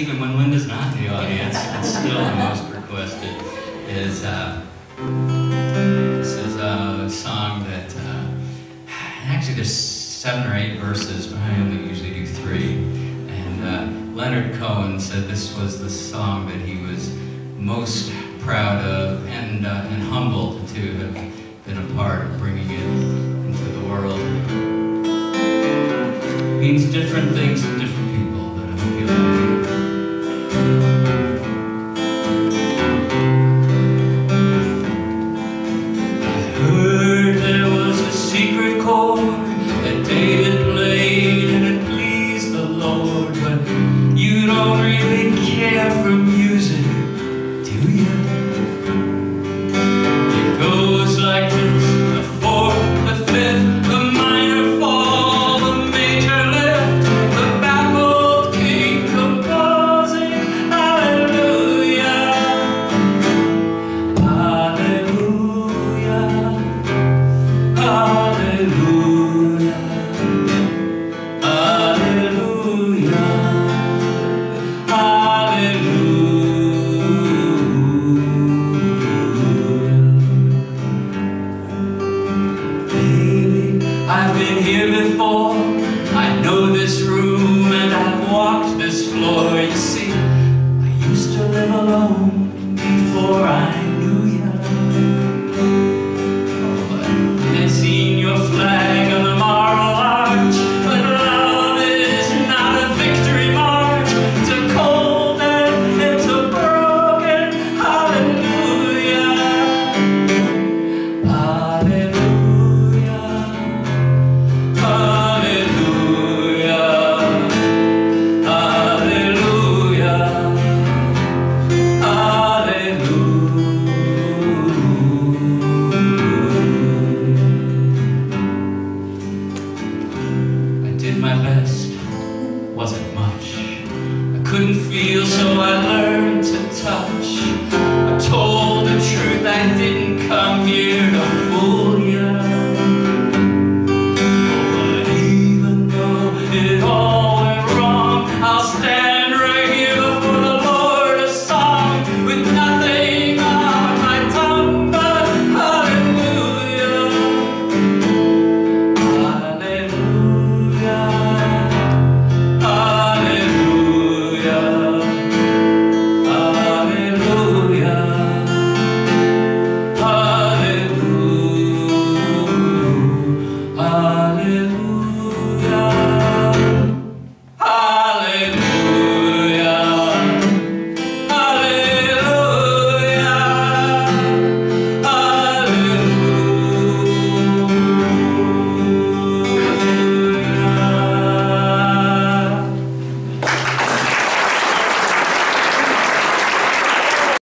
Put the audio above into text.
even when Linda's not in the audience, it's still the most requested, is uh, this is a song that uh, actually there's seven or eight verses, but I only usually do three. And uh, Leonard Cohen said this was the song that he was most proud of and, uh, and humbled to have been a part of bringing it into the world. It means different things I've been here my best, wasn't much. I couldn't feel, so I learned to touch. I told the truth, I didn't come here to fool you. But even though it all went wrong, I'll stand